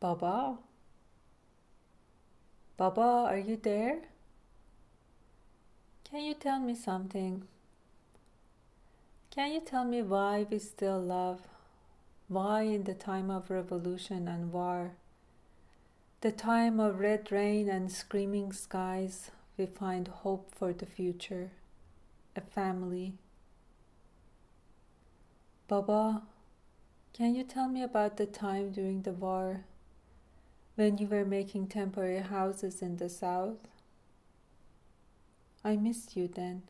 Baba? Baba, are you there? Can you tell me something? Can you tell me why we still love? Why, in the time of revolution and war, the time of red rain and screaming skies, we find hope for the future, a family? Baba, can you tell me about the time during the war when you were making temporary houses in the south? I missed you then.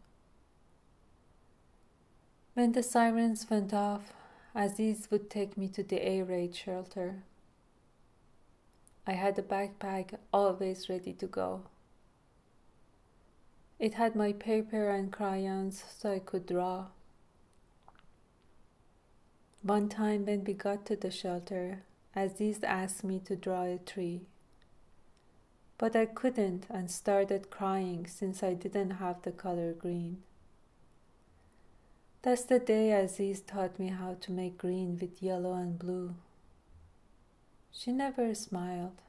When the sirens went off, Aziz would take me to the air raid shelter. I had a backpack always ready to go. It had my paper and crayons so I could draw. One time when we got to the shelter, Aziz asked me to draw a tree. But I couldn't and started crying since I didn't have the color green. That's the day Aziz taught me how to make green with yellow and blue. She never smiled,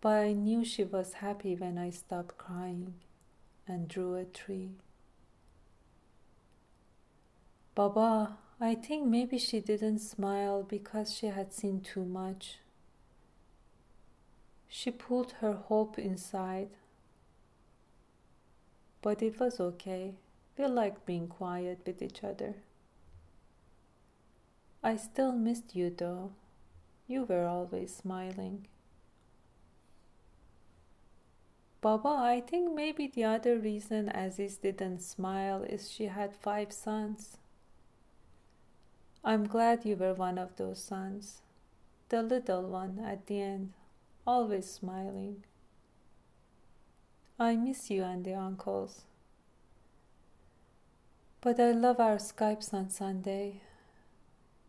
but I knew she was happy when I stopped crying and drew a tree. Baba, I think maybe she didn't smile because she had seen too much. She pulled her hope inside. But it was okay. We liked being quiet with each other. I still missed you though. You were always smiling. Baba, I think maybe the other reason Aziz didn't smile is she had five sons. I'm glad you were one of those sons, the little one at the end, always smiling. I miss you and the uncles. But I love our Skypes on Sunday,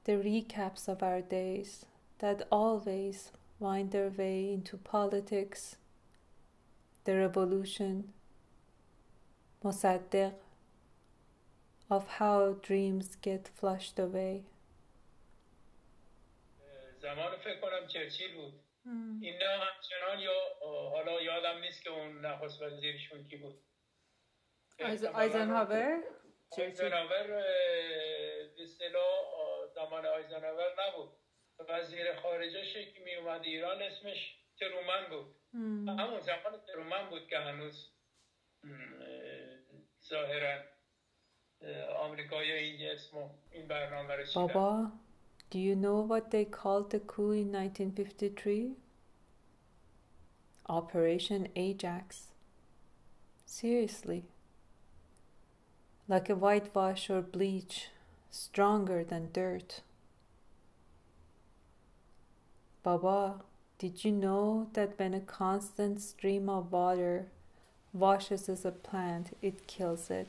the recaps of our days that always wind their way into politics, the revolution, Mossadegh, of how dreams get flushed away. زمان فکر کنم چرچیل بود. اینا همچنان یا حالا یادم نیست که اون نخست وزیرشون کی بود. آیزنهاور آیزنهاور به زمان آیزنهاور نبود. وزیر خارجه که می اومد ایران اسمش ترومن بود. همون زمان ترومن بود که هنوز ظاهرا. Baba, do you know what they called the coup in 1953? Operation Ajax. Seriously. Like a whitewash or bleach, stronger than dirt. Baba, did you know that when a constant stream of water washes a plant, it kills it?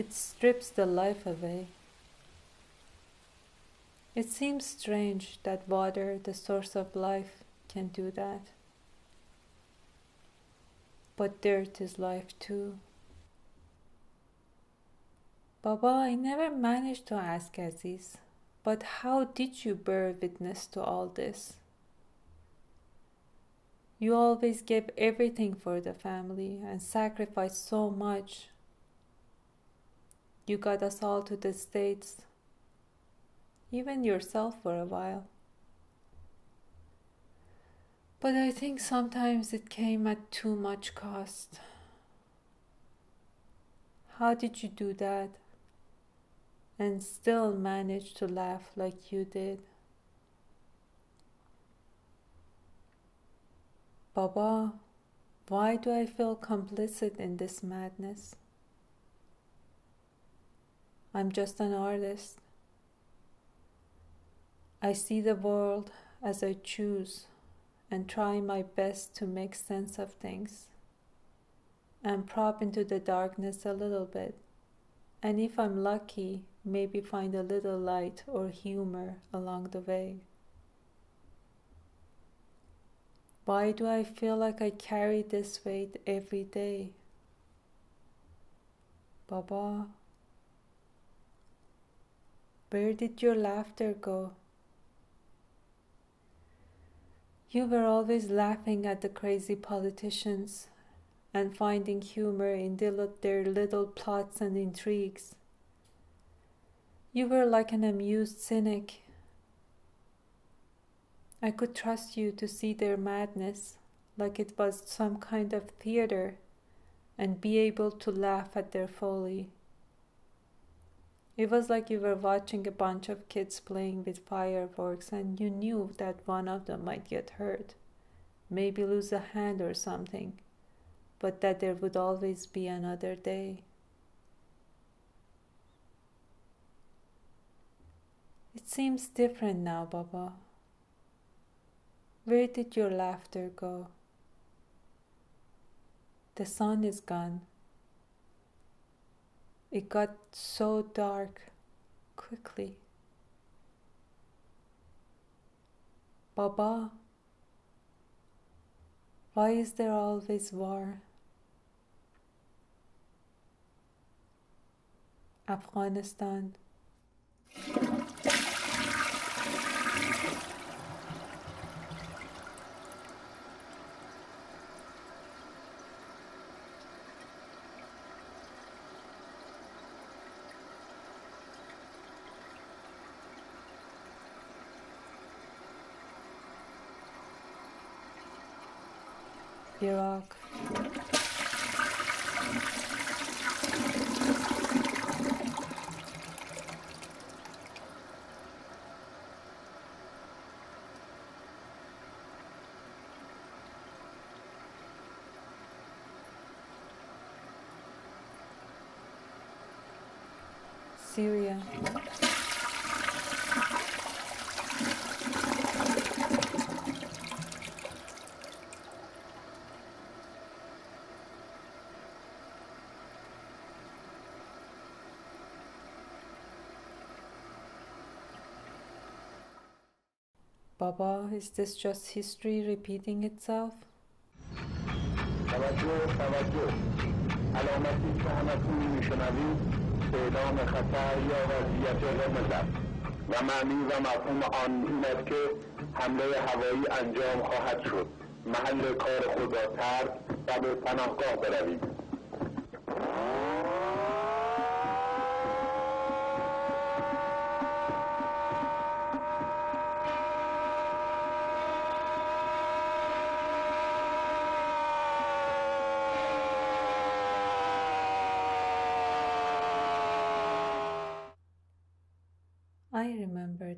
It strips the life away. It seems strange that water, the source of life, can do that. But dirt is life too. Baba, I never managed to ask Aziz, but how did you bear witness to all this? You always gave everything for the family and sacrificed so much. You got us all to the States, even yourself for a while. But I think sometimes it came at too much cost. How did you do that and still manage to laugh like you did? Baba, why do I feel complicit in this madness? I'm just an artist. I see the world as I choose and try my best to make sense of things and prop into the darkness a little bit. And if I'm lucky, maybe find a little light or humor along the way. Why do I feel like I carry this weight every day? Baba. Where did your laughter go? You were always laughing at the crazy politicians and finding humor in their little plots and intrigues. You were like an amused cynic. I could trust you to see their madness like it was some kind of theater and be able to laugh at their folly. It was like you were watching a bunch of kids playing with fireworks and you knew that one of them might get hurt, maybe lose a hand or something, but that there would always be another day. It seems different now, Baba. Where did your laughter go? The sun is gone. It got so dark quickly. Baba, why is there always war? Afghanistan. Iraq. Syria. Baba, is this just history repeating itself? توجه توجه. علامتی که همتون میشنوید اعلام خطر یا وضعیت قرمز است و معنی و مفهوم آن این است که حمله هوایی انجام خواهد شد. محل کار خود را ترک و به پناهگاه بروید.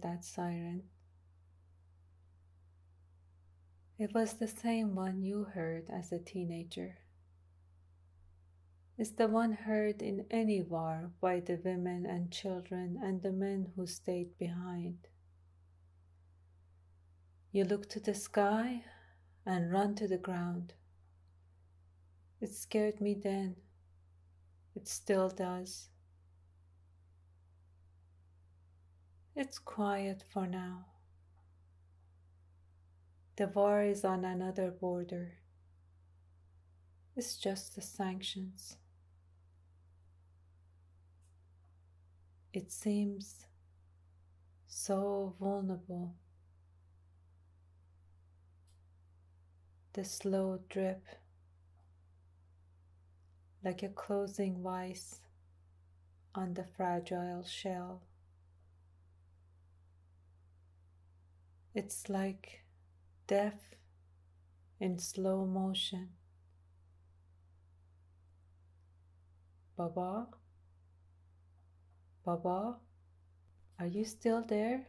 That siren. It was the same one you heard as a teenager. It's the one heard in any war by the women and children and the men who stayed behind. You look to the sky and run to the ground. It scared me then. It still does. It's quiet for now. The war is on another border. It's just the sanctions. It seems so vulnerable. The slow drip, like a closing vice on the fragile shell. It's like death in slow motion. Baba? Baba? Are you still there?